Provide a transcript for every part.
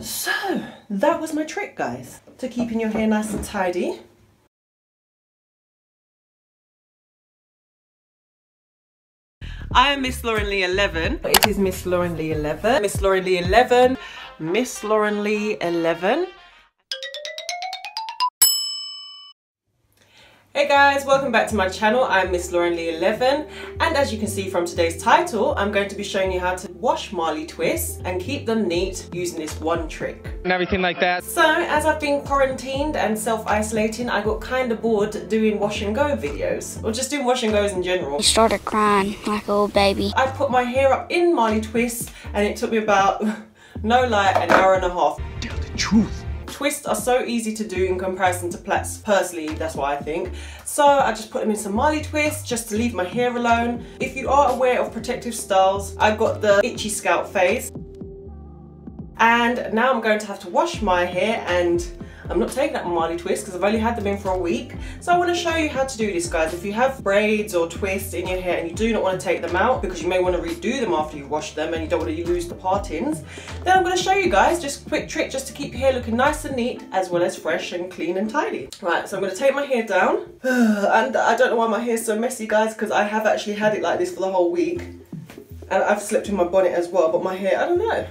So that was my trick guys to keeping your hair nice and tidy. I am Miss Lauren Leigh 11. It is Miss Lauren Leigh 11. Miss Lauren Leigh 11. Miss Lauren Leigh 11. Hey guys, welcome back to my channel. I'm Miss Lauren Leigh 11 and as you can see from today's title, I'm going to be showing you how to wash Marley twists and keep them neat using this one trick. And everything like that. So as I've been quarantined and self-isolating, I got kind of bored doing wash and go videos or just doing wash and goes in general. He started crying like a little baby. I put my hair up in Marley twists and it took me about, no lie, an hour and a half. Tell the truth twists are so easy to do in comparison to plaits personally that's what I think. So I just put them in some Marley twists just to leave my hair alone. If you are aware of protective styles I've got the itchy scalp phase. And now I'm going to have to wash my hair and I'm not taking my Marley twists because I've only had them in for a week. So I want to show you how to do this guys. If you have braids or twists in your hair and you do not want to take them out because you may want to redo them after you wash them and you don't want to lose the partings, then I'm going to show you guys just a quick trick just to keep your hair looking nice and neat as well as fresh and clean and tidy. Right, so I'm going to take my hair down and I don't know why my hair's so messy guys because I have actually had it like this for the whole week and I've slept in my bonnet as well but my hair, I don't know. I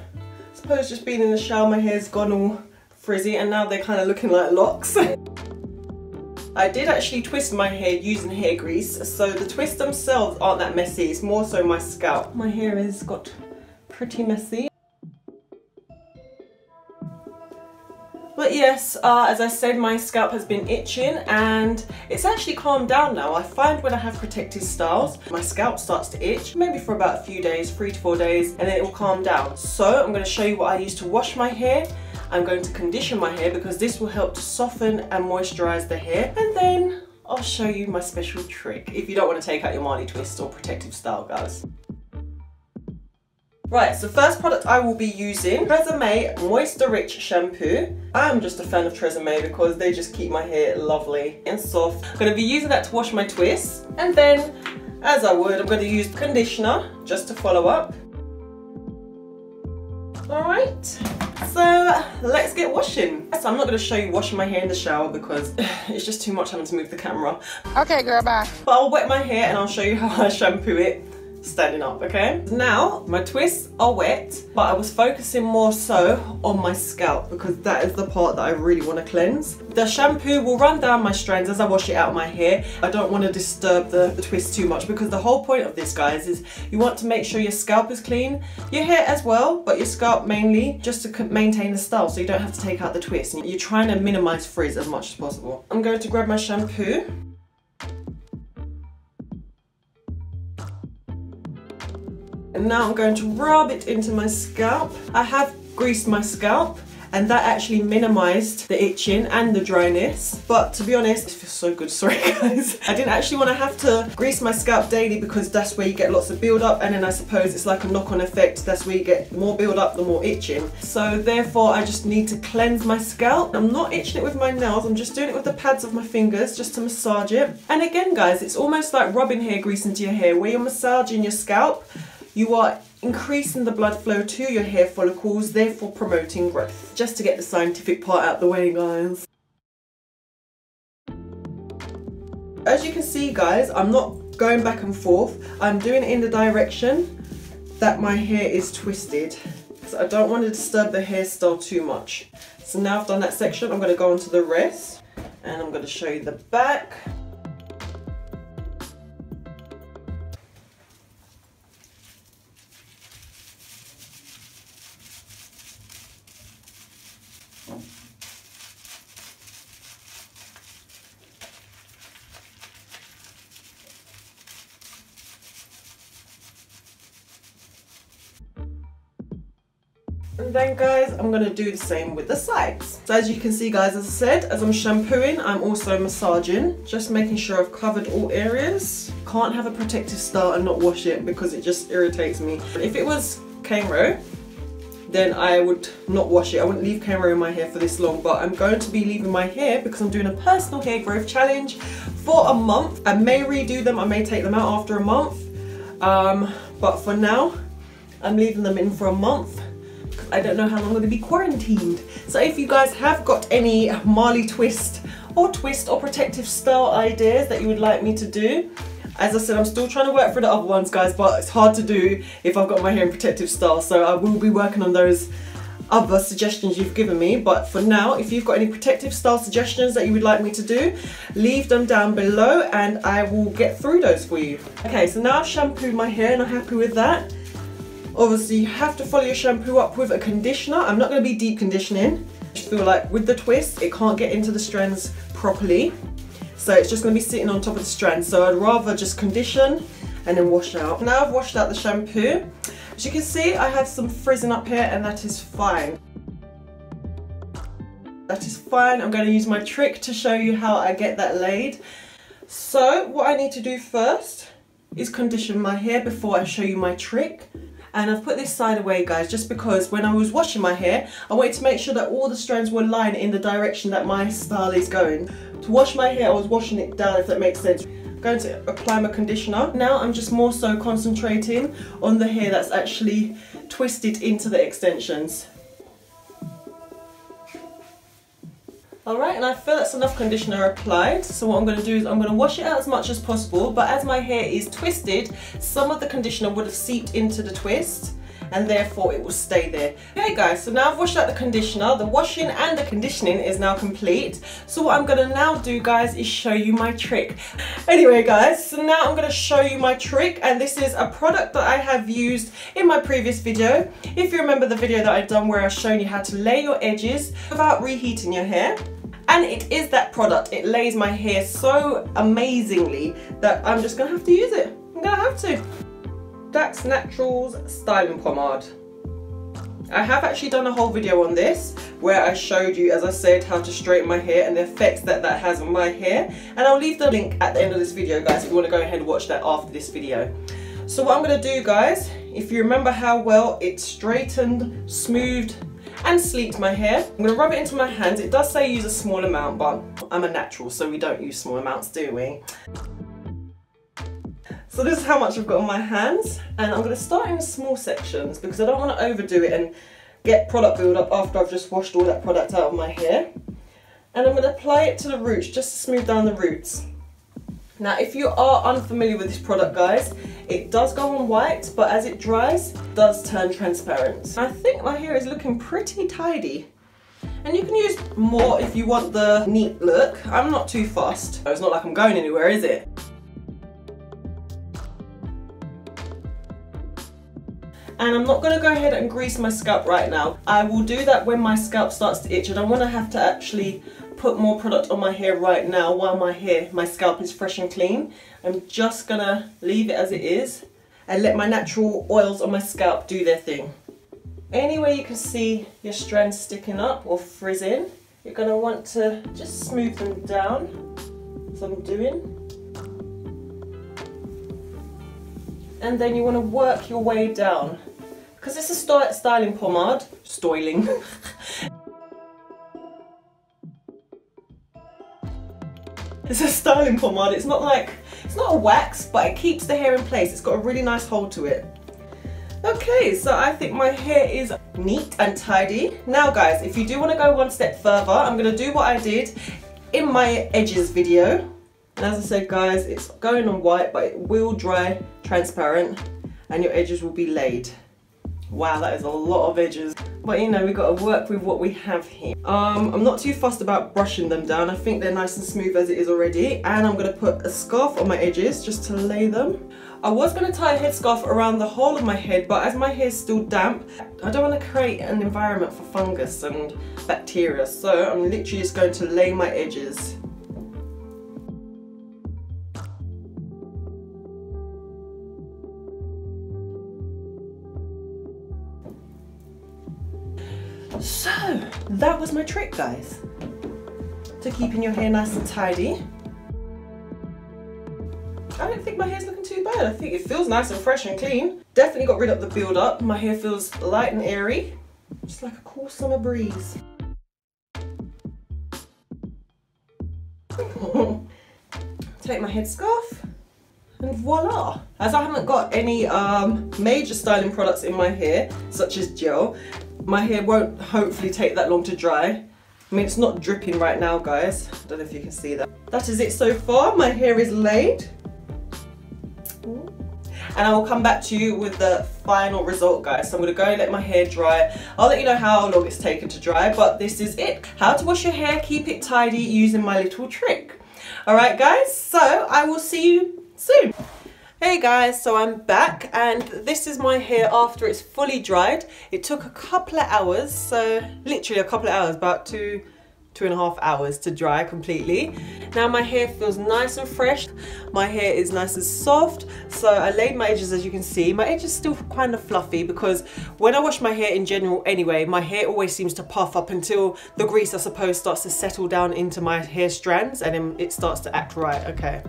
suppose just being in the shower my hair's gone all frizzy and now they're kind of looking like locks. I did actually twist my hair using hair grease, so the twists themselves aren't that messy, it's more so my scalp. My hair has got pretty messy. But yes, uh, as I said, my scalp has been itching and it's actually calmed down now. I find when I have protective styles, my scalp starts to itch, maybe for about a few days, three to four days, and then it will calm down. So I'm gonna show you what I use to wash my hair I'm going to condition my hair because this will help to soften and moisturize the hair. And then I'll show you my special trick if you don't want to take out your Marley twist or protective style guys. Right, so first product I will be using, Tresemme Moisture Rich Shampoo. I'm just a fan of Tresemme because they just keep my hair lovely and soft. I'm going to be using that to wash my twists. And then, as I would, I'm going to use conditioner just to follow up. Alright, so let's get washing. So I'm not going to show you washing my hair in the shower because it's just too much having to move the camera. Okay girl, bye. But I'll wet my hair and I'll show you how I shampoo it standing up, okay? Now, my twists are wet, but I was focusing more so on my scalp because that is the part that I really want to cleanse. The shampoo will run down my strands as I wash it out of my hair. I don't want to disturb the, the twist too much because the whole point of this, guys, is you want to make sure your scalp is clean, your hair as well, but your scalp mainly, just to maintain the style so you don't have to take out the twist. You're trying to minimize frizz as much as possible. I'm going to grab my shampoo And now I'm going to rub it into my scalp. I have greased my scalp and that actually minimized the itching and the dryness. But to be honest it feels so good. Sorry guys. I didn't actually want to have to grease my scalp daily because that's where you get lots of build up and then I suppose it's like a knock-on effect. That's where you get more build up the more itching. So therefore I just need to cleanse my scalp. I'm not itching it with my nails. I'm just doing it with the pads of my fingers just to massage it. And again guys it's almost like rubbing hair grease into your hair. Where you're massaging your scalp you are increasing the blood flow to your hair follicles, therefore promoting growth. Just to get the scientific part out the way, guys. As you can see, guys, I'm not going back and forth. I'm doing it in the direction that my hair is twisted. So I don't want to disturb the hairstyle too much. So now I've done that section, I'm going to go on to the rest. And I'm going to show you the back. And then guys, I'm gonna do the same with the sides. So as you can see guys, as I said, as I'm shampooing, I'm also massaging, just making sure I've covered all areas. Can't have a protective style and not wash it because it just irritates me. If it was cane then I would not wash it. I wouldn't leave cane in my hair for this long, but I'm going to be leaving my hair because I'm doing a personal hair growth challenge for a month. I may redo them, I may take them out after a month. Um, but for now, I'm leaving them in for a month I don't know how long I'm going to be quarantined. So if you guys have got any Marley twist or twist or protective style ideas that you would like me to do, as I said, I'm still trying to work for the other ones, guys, but it's hard to do if I've got my hair in protective style. So I will be working on those other suggestions you've given me but for now if you've got any protective style suggestions that you would like me to do leave them down below and I will get through those for you okay so now I've shampooed my hair and I'm happy with that obviously you have to follow your shampoo up with a conditioner I'm not going to be deep conditioning I feel like with the twist it can't get into the strands properly so it's just going to be sitting on top of the strands so I'd rather just condition and then wash out now I've washed out the shampoo as you can see, I have some frizzing up here and that is fine. That is fine. I'm going to use my trick to show you how I get that laid. So what I need to do first is condition my hair before I show you my trick. And I've put this side away guys just because when I was washing my hair I wanted to make sure that all the strands were lying in the direction that my style is going. To wash my hair I was washing it down if that makes sense going to apply my conditioner. Now I'm just more so concentrating on the hair that's actually twisted into the extensions. Alright, and I feel that's enough conditioner applied. So what I'm going to do is I'm going to wash it out as much as possible. But as my hair is twisted, some of the conditioner would have seeped into the twist and therefore it will stay there. Okay guys, so now I've washed out the conditioner. The washing and the conditioning is now complete. So what I'm gonna now do guys is show you my trick. Anyway guys, so now I'm gonna show you my trick and this is a product that I have used in my previous video. If you remember the video that I've done where I've shown you how to lay your edges without reheating your hair. And it is that product. It lays my hair so amazingly that I'm just gonna have to use it. I'm gonna have to. Dax Naturals Styling Pomade. I have actually done a whole video on this where I showed you, as I said, how to straighten my hair and the effects that that has on my hair. And I'll leave the link at the end of this video, guys, if you want to go ahead and watch that after this video. So what I'm going to do, guys, if you remember how well it straightened, smoothed, and sleeked my hair. I'm to rub it into my hands. It does say use a small amount, but I'm a natural, so we don't use small amounts, do we? So this is how much I've got on my hands and I'm to start in small sections because I don't want to overdo it and get product build up after I've just washed all that product out of my hair. And I'm to apply it to the roots just to smooth down the roots. Now if you are unfamiliar with this product guys, it does go on white but as it dries, it does turn transparent. I think my hair is looking pretty tidy. And you can use more if you want the neat look. I'm not too fussed. It's not like I'm going anywhere, is it? and I'm not going to go ahead and grease my scalp right now. I will do that when my scalp starts to itch. I don't want to have to actually put more product on my hair right now while my hair, my scalp is fresh and clean. I'm just to leave it as it is and let my natural oils on my scalp do their thing. Anywhere you can see your strands sticking up or frizzing, you're to want to just smooth them down as I'm doing. and then you want to work your way down. Because it's a styling pomade, styling. it's a styling pomade, it's not like, it's not a wax, but it keeps the hair in place. It's got a really nice hold to it. Okay, so I think my hair is neat and tidy. Now guys, if you do want to go one step further, I'm going to do what I did in my edges video. And as I said guys, it's going on white, but it will dry transparent and your edges will be laid. Wow, that is a lot of edges. But you know, we've got to work with what we have here. Um, I'm not too fussed about brushing them down. I think they're nice and smooth as it is already. And I'm gonna put a scarf on my edges just to lay them. I was gonna tie a headscarf around the whole of my head, but as my hair is still damp, I don't wanna create an environment for fungus and bacteria. So I'm literally just going to lay my edges So, that was my trick, guys, to keeping your hair nice and tidy. I don't think my hair's looking too bad. I think it feels nice and fresh and clean. Definitely got rid of the build up. My hair feels light and airy, just like a cool summer breeze. Take my headscarf and voila. As I haven't got any um, major styling products in my hair, such as gel, my hair won't hopefully take that long to dry. I mean, it's not dripping right now, guys. I don't know if you can see that. That is it so far. My hair is laid. And I will come back to you with the final result, guys. So I'm gonna go and let my hair dry. I'll let you know how long it's taken to dry, but this is it. How to wash your hair, keep it tidy using my little trick. All right, guys, so I will see you soon. Hey guys, so I'm back and this is my hair after it's fully dried. It took a couple of hours, so literally a couple of hours, about two, two and a half hours to dry completely. Now my hair feels nice and fresh. My hair is nice and soft. So I laid my edges as you can see. My edges still kind of fluffy because when I wash my hair in general anyway, my hair always seems to puff up until the grease I suppose starts to settle down into my hair strands and then it starts to act right, okay.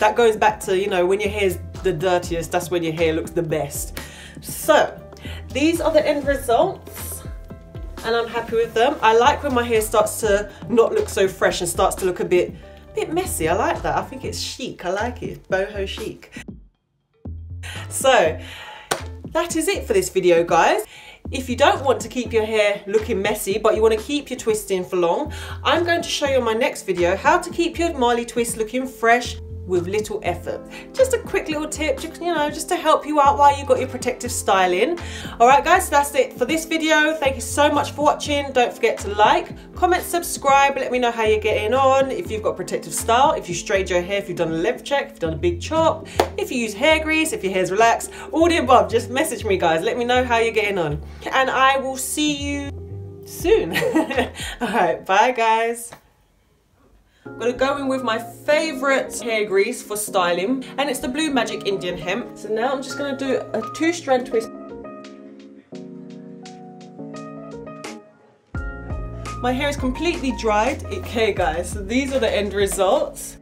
That goes back to, you know, when your hair's the dirtiest, that's when your hair looks the best. So these are the end results and I'm happy with them. I like when my hair starts to not look so fresh and starts to look a bit, a bit messy. I like that. I think it's chic. I like it. Boho chic. So that is it for this video, guys. If you don't want to keep your hair looking messy, but you want to keep your twist in for long, I'm going to show you in my next video how to keep your Marley twist looking fresh with little effort. Just a quick little tip, you know, just to help you out while you got your protective styling. All right, guys, so that's it for this video. Thank you so much for watching. Don't forget to like, comment, subscribe, let me know how you're getting on, if you've got protective style, if you straightened your hair, if you've done a length check, if you've done a big chop, if you use hair grease, if your hair's relaxed, all the above. Just message me, guys. Let me know how you're getting on. And I will see you soon. all right, bye, guys. I'm gonna go in with my favorite hair grease for styling and it's the Blue Magic Indian Hemp. So now I'm just gonna do a two strand twist. My hair is completely dried. Okay guys, so these are the end results.